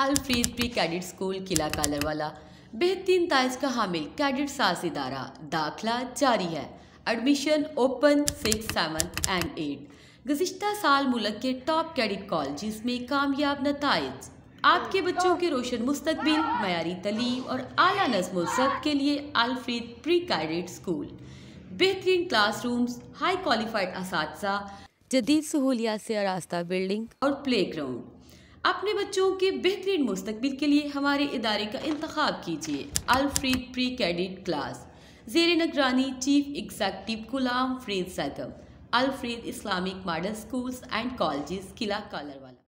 Alfareed pre cadet school Qila Kalarwala, बेहतरीन ताज का हामिल कैडेट सास इदारा दाखला जारी है। Admission open six seven and eight गुज्त साल मुल्क के टॉप कैडेट कॉलेज में कामयाब नतज आपके बच्चों के रोशन मुस्तबिल मैारी तलीम और आला नजम सब के लिए अलफ्रीद प्री कैडेट स्कूल। बेहतरीन क्लासरूम्स हाई क्वालिफाइड इस जदीद सहूलियात से आरास्ता बिल्डिंग और प्ले ग्राउंड अपने बच्चों के बेहतरीन मुस्तबिल के लिए हमारे इदारे का इंतखब कीजिए। Alfareed pre cadet class. जेर नगरानी chief executive Ghulam Fareed सैदम Alfareed Islamic model schools and college Qila Kalarwala